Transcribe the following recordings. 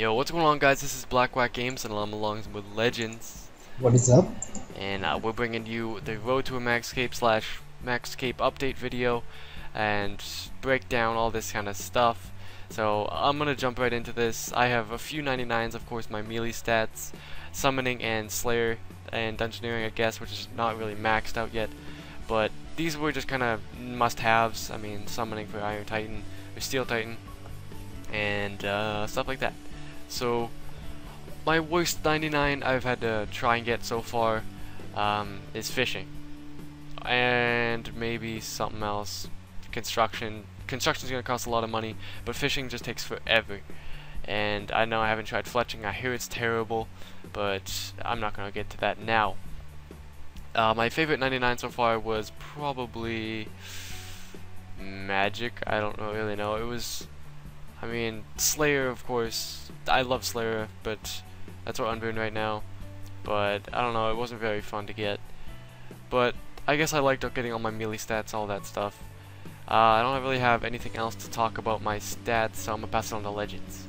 Yo, what's going on guys? This is Black Whack Games and I'm along with Legends. What is up? And uh, we're bringing you the Road to a Max Cape slash Max Cape update video and break down all this kind of stuff. So I'm going to jump right into this. I have a few 99s, of course, my melee stats, Summoning and Slayer and Dungeoneering, I guess, which is not really maxed out yet. But these were just kind of must-haves. I mean, Summoning for Iron Titan or Steel Titan and uh, stuff like that. So my worst 99 I've had to try and get so far um, is fishing. And maybe something else construction. Construction is to cost a lot of money but fishing just takes forever. And I know I haven't tried fletching. I hear it's terrible but I'm not going to get to that now. Uh, my favorite 99 so far was probably magic. I don't really know. It was I mean, Slayer, of course. I love Slayer, but that's what I'm doing right now. But, I don't know, it wasn't very fun to get. But, I guess I liked getting all my melee stats, all that stuff. Uh, I don't really have anything else to talk about my stats, so I'm gonna pass it on to Legends.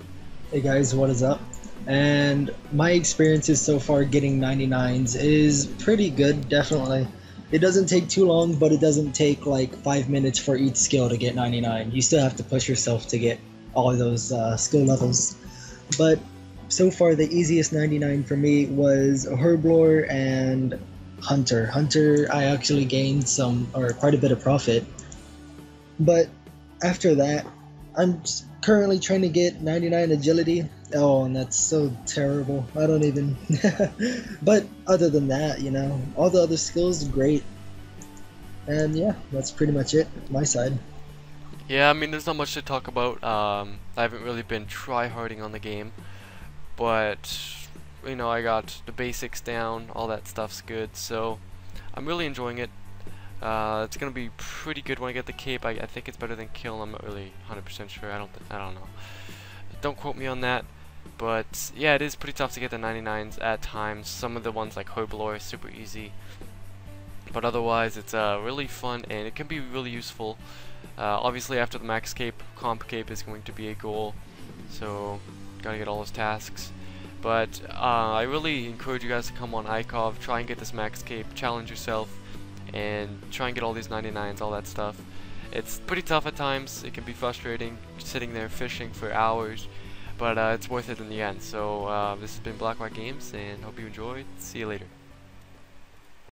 Hey guys, what is up? And my experiences so far getting 99s is pretty good, definitely. It doesn't take too long, but it doesn't take like 5 minutes for each skill to get 99. You still have to push yourself to get all those uh, skill levels. But so far, the easiest 99 for me was Herblore and Hunter. Hunter, I actually gained some or quite a bit of profit. But after that, I'm currently trying to get 99 agility. Oh, and that's so terrible. I don't even. but other than that, you know, all the other skills great. And yeah, that's pretty much it. My side. Yeah, I mean, there's not much to talk about. Um, I haven't really been try-harding on the game, but you know, I got the basics down. All that stuff's good, so I'm really enjoying it. Uh, it's gonna be pretty good when I get the cape. I, I think it's better than kill. I'm not really 100% sure. I don't. I don't know. Don't quote me on that. But yeah, it is pretty tough to get the 99s at times. Some of the ones like Herblore are super easy. But otherwise, it's uh, really fun and it can be really useful. Uh, obviously after the max cape, comp cape is going to be a goal, so gotta get all those tasks. But uh, I really encourage you guys to come on Ikov, try and get this max cape, challenge yourself, and try and get all these 99s, all that stuff. It's pretty tough at times, it can be frustrating sitting there fishing for hours, but uh, it's worth it in the end. So uh, this has been Black White Games, and hope you enjoyed. See you later.